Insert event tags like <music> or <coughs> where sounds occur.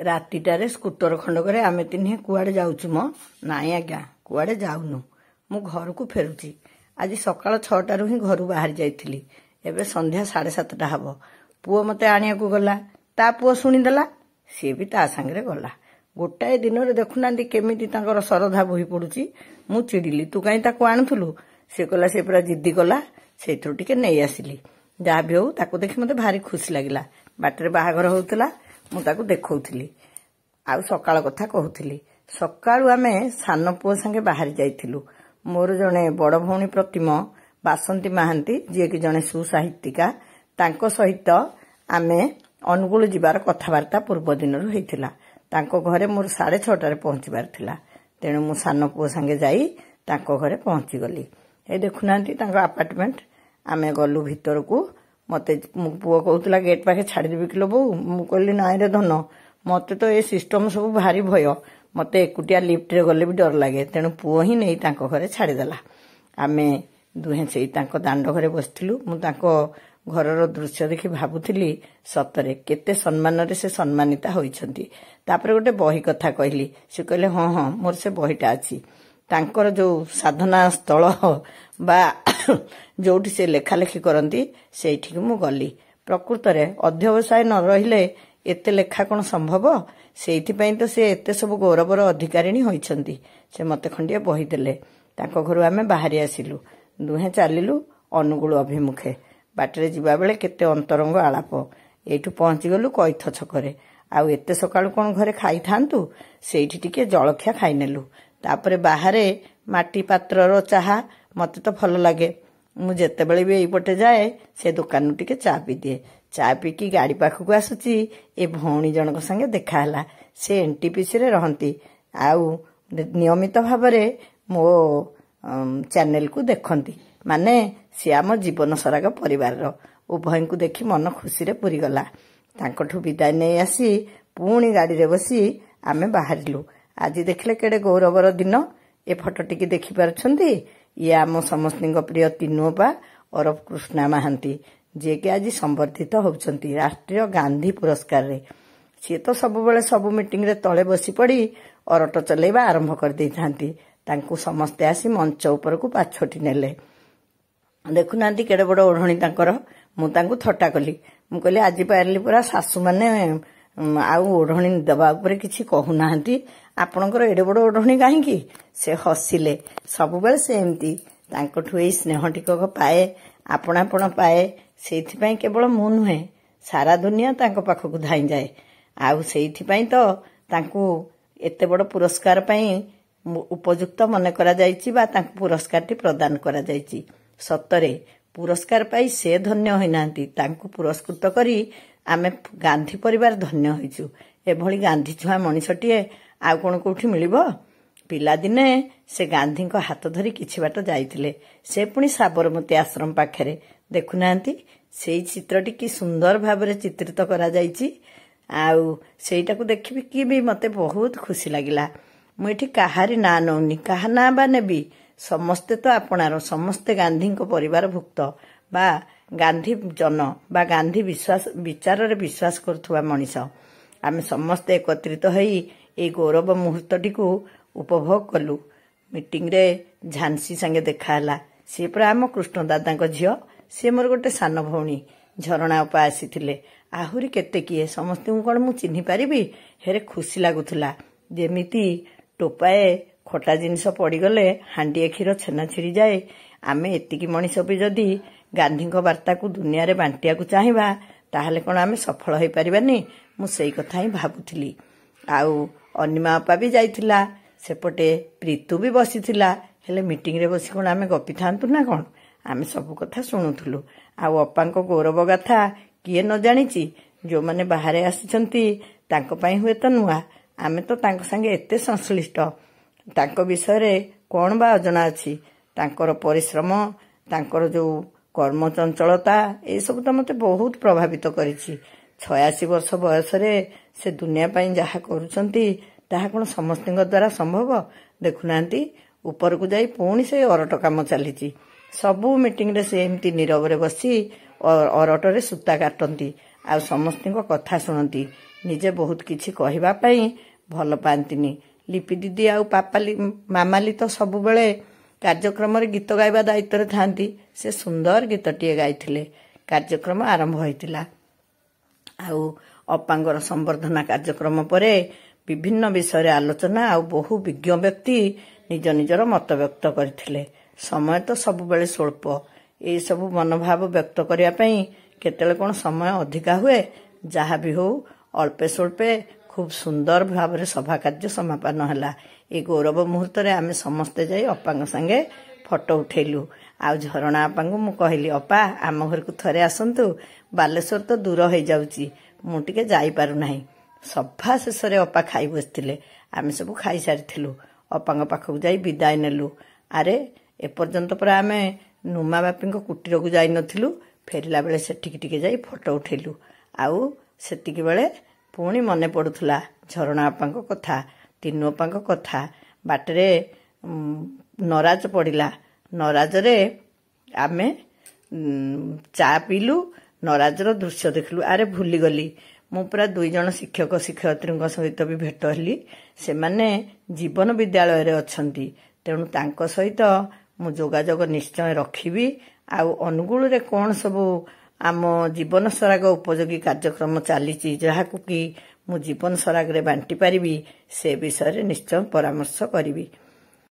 ରାତିଟାରେ scooter ଖଣ୍ଡକରେ ଆମେ ତିନି କୁଆଡ଼େ ଯାଉଛୁ ମ? ନାଇଁ ଆଜ୍ଞା କୁଆଡ଼େ ଯାଉନୁ। ମୁଁ ଘରକୁ ଫେରୁଛି। ଆଜି ସକାଳ ଛଅଟାରୁ ହିଁ ଘରୁ ବାହାରି ଯାଇଥିଲି। ଏବେ ସନ୍ଧ୍ୟା ସାଢ଼େ ସାତଟା ହବ। ପୁଅ ମୋତେ ଆଣିବାକୁ ଗଲା। ତା ପୁଅ ଶୁଣିଦେଲା ସିଏ ବି ତା ସାଙ୍ଗରେ ଗଲା। ଗୋଟାଏ ଦିନରେ ଦେଖୁନାହାନ୍ତି କେମିତି ତାଙ୍କର ଶରଧା ବୋହି ପଡୁଛି ମୁଁ ଚିଡ଼ିଲି ତୁ କାହିଁ ତାକୁ ଆଣୁଥିଲୁ? ସେ କହିଲା ସେ ପୁରା ଜିଦ୍ଦି କଲା। ସେଇଥିରୁ ଟିକେ ନେଇ ଆସିଲି। ଯାହା ବି ହଉ ତାକୁ ଦେଖି ମୋତେ ଭାରି ଖୁସି ଲାଗିଲା। ବାଟରେ ବାହାଘର ହଉଥିଲା। ମୁଁ ତାକୁ ଦେଖଉଥିଲି। ଆଉ ସକାଳ କଥା କହୁଥିଲି। ସକାଳୁ ଆମେ ସାନ ପୁଅ ସାଙ୍ଗେ ବାହାରି ଯାଇଥିଲୁ। ମୋର ଜଣେ ବଡ଼ ଭଉଣୀ ପ୍ରତିମ ବାସନ୍ତୀ ମହାନ୍ତି ଯିଏକି ଜଣେ ସୁସାହିତ୍ୟିକା ତାଙ୍କ ସହିତ ଆମେ ଅନୁଗୁଳ ଯିବାର କଥାବାର୍ତ୍ତା ପୂର୍ବ ଦିନରୁ ହେଇଥିଲା। ତାଙ୍କ ଘରେ ମୋର ସାଢ଼େ ଛଅଟାରେ ପହଞ୍ଚିବାର ଥିଲା। ତେଣୁ ମୁଁ ସାନ ପୁଅ ସାଙ୍ଗେ ଯାଇ ତାଙ୍କ ଘରେ ପହଞ୍ଚିଗଲି। ଏ ଦେଖୁନାହାନ୍ତି ତାଙ୍କ ଆପାର୍ଟମେଣ୍ଟ ଆମେ ଗଲୁ ଭିତରକୁ। ମତେ ମୋ ପୁଅ କହୁଥିଲା ଗେଟ୍ ପାଖେ ଛାଡ଼ିଦେବି। କିଲୋ ବୋଉ ମୁଁ କହିଲି ନାଇଁ ରେ ଧନ ମତେ ତ ଏ ସିଷ୍ଟମ ସବୁ ଭାରି ଭୟ। ମତେ ଏକୁଟିଆ ଲିଫ୍ଟରେ ଗଲେ ବି ଡର ଲାଗେ। ତେଣୁ ପୁଅ ହିଁ ନେଇ ତାଙ୍କ ଘରେ ଛାଡ଼ିଦେଲା। ଆମେ ଦୁହେଁ ସେଇ ତାଙ୍କ ଦାଣ୍ଡ ଘରେ ବସିଥିଲୁ। ମୁଁ ତାଙ୍କ ଘରର ଦୃଶ୍ୟ ଦେଖି ଭାବୁଥିଲି ସତରେ କେତେ ସମ୍ମାନରେ ସେ ସମ୍ମାନିତା ହୋଇଛନ୍ତି। ତାପରେ ଗୋଟେ ବହି କଥା କହିଲି। ସେ କହିଲେ ହଁ ହଁ ମୋର ସେ ବହିଟା ଅଛି। ତାଙ୍କର ଯୋଉ ସାଧନା ସ୍ଥଳ ବା <coughs> ଯୋଉଠି ସେ ଲେଖାଲେଖି କରନ୍ତି ସେଇଠିକି ମୁଁ ଗଲି। ପ୍ରକୃତରେ ଅଧ୍ୟବସାୟ ନ ରହିଲେ ଏତେ ଲେଖା କ'ଣ ସମ୍ଭବ? ସେଇଥିପାଇଁ ତ ସେ ଏତେ ସବୁ ଗୌରବର ଅଧିକାରିଣୀ ହୋଇଛନ୍ତି। ସେ ମୋତେ ଖଣ୍ଡିଏ ବହି ଦେଲେ ତାଙ୍କ ଘରୁ ଆମେ ବାହାରି ଆସିଲୁ। ଦୁହେଁ ଚାଲିଲୁ ଅନୁଗୁଳ ଅଭିମୁଖେ। ବାଟରେ ଯିବାବେଳେ କେତେ ଅନ୍ତରଙ୍ଗ ଆଳାପ। ଏଇଠୁ ପହଞ୍ଚିଗଲୁ କଇଥ ଛକରେ। ଆଉ ଏତେ ସକାଳୁ କ'ଣ ଘରେ ଖାଇଥାନ୍ତୁ? ସେଇଠି ଟିକେ ଜଳଖିଆ ଖାଇନେଲୁ। ତାପରେ ବାହାରେ ମାଟି ପାତ୍ରର ଚାହା ମୋତେ ତ ଭଲ ଲାଗେ। ମୁଁ ଯେତେବେଳେ ବି ଏଇପଟେ ଯାଏ ସେ ଦୋକାନରୁ ଟିକେ ଚା ପିଇଦିଏ। ଚା ପିଇକି ଗାଡ଼ି ପାଖକୁ ଆସୁଛି ଏ ଭଉଣୀ ଜଣଙ୍କ ସାଙ୍ଗେ ଦେଖା ହେଲା। ସେ ଏନ୍ଟିପିସିରେ ରହନ୍ତି। ଆଉ ନିୟମିତ ଭାବରେ ମୋ ଚ୍ୟାନେଲକୁ ଦେଖନ୍ତି। ମାନେ ସିଏ ଆମ ଜୀବନ ସରାଗ ପରିବାରର। ଉଭୟଙ୍କୁ ଦେଖି ମନ ଖୁସିରେ ପୁରିଗଲା। ତାଙ୍କଠୁ ବିଦାୟ ନେଇ ଆସି ପୁଣି ଗାଡ଼ିରେ ବସି ଆମେ ବାହାରିଲୁ। ଆଜି ଦେଖିଲେ କେଡ଼େ ଗୌରବର ଦିନ। ଏ ଫଟୋଟିକି ଦେଖିପାରୁଛନ୍ତି? ଇଏ ଆମ ସମସ୍ତଙ୍କ ପ୍ରିୟ ତିନୁଅପା ଅରଫ କୃଷ୍ଣା ମହାନ୍ତି ଯିଏକି ଆଜି ସମ୍ବର୍ଦ୍ଧିତ ହେଉଛନ୍ତି ରାଷ୍ଟ୍ରୀୟ ଗାନ୍ଧୀ ପୁରସ୍କାରରେ। ସିଏ ତ ସବୁବେଳେ ସବୁ ମିଟିଂରେ ତଳେ ବସି ପଡ଼ି ଅରଟ ଚଲେଇବା ଆରମ୍ଭ କରିଦେଇଥାନ୍ତି। ତାଙ୍କୁ ସମସ୍ତେ ଆସି ମଞ୍ଚ ଉପରକୁ ପାଛୋଟି ନେଲେ। ଦେଖୁନାହାନ୍ତି କେଡ଼େ ବଡ଼ ଓଢ଼ଣୀ ତାଙ୍କର। ମୁଁ ତାଙ୍କୁ ଥଟ୍ଟା କଲି। ମୁଁ କହିଲି ଆଜି ପାରିଲି ପୁରା ଶାଶୁମାନେ ଆଉ ଓଢ଼ଣୀ ଦେବା ଉପରେ କିଛି କହୁନାହାନ୍ତି। ଆପଣଙ୍କର ଏଡ଼େ ବଡ଼ ଓଢ଼ଣୀ କାହିଁକି? ସେ ହସିଲେ। ସବୁବେଳେ ସେ ଏମିତି ତାଙ୍କଠୁ ଏଇ ସ୍ନେହ ଟିକକ ପାଏ ଆପଣାପଣ ପାଏ। ସେଇଥିପାଇଁ କେବଳ ମୁଁ ନୁହେଁ ସାରା ଦୁନିଆ ତାଙ୍କ ପାଖକୁ ଧାଇଁଯାଏ। ଆଉ ସେଇଥିପାଇଁ ତ ତାଙ୍କୁ ଏତେ ବଡ଼ ପୁରସ୍କାର ପାଇଁ ଉପଯୁକ୍ତ ମନେ କରାଯାଇଛି ବା ତାଙ୍କୁ ପୁରସ୍କାରଟି ପ୍ରଦାନ କରାଯାଇଛି। ସତରେ ପୁରସ୍କାର ପାଇ ସେ ଧନ୍ୟ ହୋଇନାହାନ୍ତି। ତାଙ୍କୁ ପୁରସ୍କୃତ କରି ଆମେ ଗାନ୍ଧୀ ପରିବାର ଧନ୍ୟ ହୋଇଛୁ। ଏଭଳି ଗାନ୍ଧୀ ଛୁଆ ମଣିଷଟିଏ ଆଉ କ'ଣ କେଉଁଠି ମିଳିବ? ପିଲାଦିନେ ସେ ଗାନ୍ଧୀଙ୍କ ହାତ ଧରି କିଛି ବାଟ ଯାଇଥିଲେ। ସେ ପୁଣି ସାବରମତୀ ଆଶ୍ରମ ପାଖରେ। ଦେଖୁନାହାନ୍ତି ସେଇ ଚିତ୍ରଟି କି ସୁନ୍ଦର ଭାବରେ ଚିତ୍ରିତ କରାଯାଇଛି। ଆଉ ସେଇଟାକୁ ଦେଖିବି କି ବି ମୋତେ ବହୁତ ଖୁସି ଲାଗିଲା। ମୁଁ ଏଠି କାହାରି ନାଁ ନେଉନି। କାହା ନାଁ ବା ନେବି? ସମସ୍ତେ ତ ଆପଣାର ସମସ୍ତେ ଗାନ୍ଧୀଙ୍କ ପରିବାରଭୁକ୍ତ। ବା ଗାନ୍ଧୀ ଜନ ବା ଗାନ୍ଧୀ ବିଶ୍ୱାସ ବିଚାରରେ ବିଶ୍ୱାସ କରୁଥିବା ମଣିଷ। ଆମେ ସମସ୍ତେ ଏକତ୍ରିତ ହୋଇ ଏଇ ଗୌରବ ମୁହୂର୍ତ୍ତଟିକୁ ଉପଭୋଗ କଲୁ। ମିଟିଂରେ ଝାନ୍ସୀ ସାଙ୍ଗେ ଦେଖା ହେଲା। ସିଏ ଆମ କୃଷ୍ଣ ଦାଦାଙ୍କ ଝିଅ। ସିଏ ମୋର ଗୋଟେ ସାନ ଭଉଣୀ। ଝରଣା ଉପା ଆସିଥିଲେ। ଆହୁରି କେତେ କିଏ? ସମସ୍ତଙ୍କୁ କ'ଣ ମୁଁ ଚିହ୍ନି ପାରିବି ହେରେ ଖୁସି ଲାଗୁଥିଲା। ଯେମିତି ଟୋପାଏ ଖଟା ଜିନିଷ ପଡ଼ିଗଲେ ହାଣ୍ଡିଏ କ୍ଷୀର ଛେନା ଛିଡ଼ିଯାଏ। ଆମେ ଏତିକି ମଣିଷ ବି ଯଦି ଗାନ୍ଧୀଙ୍କ ବାର୍ତ୍ତାକୁ ଦୁନିଆରେ ବାଣ୍ଟିବାକୁ ଚାହିଁବା ତାହେଲେ କ'ଣ ଆମେ ସଫଳ ହୋଇପାରିବାନି? ମୁଁ ସେଇ କଥା ହିଁ ଭାବୁଥିଲି। ଆଉ ଅନିମା ଅପା ବି ଯାଇଥିଲା। ସେପଟେ ପ୍ରୀତୁ ବି ବସିଥିଲା। ହେଲେ ମିଟିଂରେ ବସି କ'ଣ ଆମେ ଗପିଥାନ୍ତୁ ନା କ'ଣ? ଆମେ ସବୁ କଥା ଶୁଣୁଥିଲୁ। ଆଉ ଅପାଙ୍କ ଗୌରବ ଗାଥା କିଏ ନ ଜାଣିଛି ଯେଉଁମାନେ ବାହାରେ ଆସିଛନ୍ତି ତାଙ୍କ ପାଇଁ ହୁଏତ ନୂଆ। ଆମେ ତ ତାଙ୍କ ସାଙ୍ଗେ ଏତେ ସଂଶ୍ଳିଷ୍ଟ। ତାଙ୍କ ବିଷୟରେ କ'ଣ ବା ଅଜଣା ଅଛି? ତାଙ୍କର ପରିଶ୍ରମ ତାଙ୍କର ଯେଉଁ କର୍ମଚଞ୍ଚଳତା ଏସବୁ ତ ମୋତେ ବହୁତ ପ୍ରଭାବିତ କରିଛି। ଛୟାଅଶୀ ବର୍ଷ ବୟସରେ ସେ ଦୁନିଆ ପାଇଁ ଯାହା କରୁଛନ୍ତି ତାହା କ'ଣ ସମସ୍ତଙ୍କ ଦ୍ୱାରା ସମ୍ଭବ? ଦେଖୁନାହାନ୍ତି ଉପରକୁ ଯାଇ ପୁଣି ସେ ଅରଟ କାମ ଚାଲିଛି। ସବୁ ମିଟିଂରେ ସେ ଏମିତି ନିରବରେ ବସି ଅରଟରେ ସୂତା କାଟନ୍ତି ଆଉ ସମସ୍ତଙ୍କ କଥା ଶୁଣନ୍ତି। ନିଜେ ବହୁତ କିଛି କହିବା ପାଇଁ ଭଲ ପାଆନ୍ତିନି। ଲିପି ଦିଦି ଆଉ ପାପାଲି ମାମାଲି ତ ସବୁବେଳେ କାର୍ଯ୍ୟକ୍ରମରେ ଗୀତ ଗାଇବା ଦାୟିତ୍ୱରେ ଥାନ୍ତି ସେ ସୁନ୍ଦର ଗୀତଟିଏ ଗାଇଥିଲେ। କାର୍ଯ୍ୟକ୍ରମ ଆରମ୍ଭ ହୋଇଥିଲା। ଆଉ ଅପାଙ୍କର ସମ୍ବର୍ଦ୍ଧନା କାର୍ଯ୍ୟକ୍ରମ ପରେ ବିଭିନ୍ନ ବିଷୟରେ ଆଲୋଚନା ଆଉ ବହୁ ବିଜ୍ଞ ବ୍ୟକ୍ତି ନିଜ ନିଜର ମତ ବ୍ୟକ୍ତ କରିଥିଲେ। ସମୟ ତ ସବୁବେଳେ ସ୍ୱଳ୍ପ। ଏସବୁ ମନୋଭାବ ବ୍ୟକ୍ତ କରିବା ପାଇଁ କେତେବେଳେ କ'ଣ ସମୟ ଅଧିକା ହୁଏ ଯାହା ବି ହଉ ଅଳ୍ପେ ସ୍ୱଳ୍ପେ ଖୁବ୍ ସୁନ୍ଦର ଭାବରେ ସଭା କାର୍ଯ୍ୟ ସମାପନ ହେଲା। ଏ ଗୌରବ ମୁହୂର୍ତ୍ତରେ ଆମେ ସମସ୍ତେ ଯାଇ ଅପାଙ୍କ ସାଙ୍ଗେ ଫଟୋ ଉଠେଇଲୁ। ଆଉ ଝରଣା ଅପାଙ୍କୁ ମୁଁ କହିଲି ଅପା ଆମ ଘରକୁ ଥରେ ଆସନ୍ତୁ। ବାଲେଶ୍ୱର ତ ଦୂର ହେଇଯାଉଛି। ମୁଁ ଟିକେ ଯାଇପାରୁନାହିଁ। ସଭା ଶେଷରେ ଅପା ଖାଇ ବସିଥିଲେ। ଆମେ ସବୁ ଖାଇସାରିଥିଲୁ ଅପାଙ୍କ ପାଖକୁ ଯାଇ ବିଦାୟ ନେଲୁ। ଆରେ ଏପର୍ଯ୍ୟନ୍ତ ପୁରା ଆମେ ନୁମା ବାପିଙ୍କ କୁଟୀରକୁ ଯାଇନଥିଲୁ। ଫେରିଲା ବେଳେ ସେଠିକି ଟିକେ ଯାଇ ଫଟୋ ଉଠେଇଲୁ। ଆଉ ସେତିକି ବେଳେ ପୁଣି ମନେ ପଡ଼ୁଥିଲା ଝରଣା ବାପାଙ୍କ କଥା ତିନୁ ଅପାଙ୍କ କଥା। ବାଟରେ ନରାଜ ପଡ଼ିଲା। ନରାଜରେ ଆମେ ଚା ପିଇଲୁ ନରାଜର ଦୃଶ୍ୟ ଦେଖିଲୁ। ଆରେ ଭୁଲିଗଲି। ମୁଁ ପୁରା ଦୁଇ ଜଣ ଶିକ୍ଷକ ଶିକ୍ଷୟିତ୍ରୀଙ୍କ ସହିତ ବି ଭେଟ ହେଲି। ସେମାନେ ଜୀବନ ବିଦ୍ୟାଳୟରେ ଅଛନ୍ତି। ତେଣୁ ତାଙ୍କ ସହିତ ମୁଁ ଯୋଗାଯୋଗ ନିଶ୍ଚୟ ରଖିବି। ଆଉ ଅନୁଗୁଳରେ କ'ଣ ସବୁ ଆମ ଜୀବନ ସରାଗ ଉପଯୋଗୀ କାର୍ଯ୍ୟକ୍ରମ ଚାଲିଛି ଯାହାକୁ କି ମୁଁ ଜୀବନ ସରାଗରେ ବାଣ୍ଟି ପାରିବି ସେ ବିଷୟରେ ନିଶ୍ଚୟ ପରାମର୍ଶ କରିବି।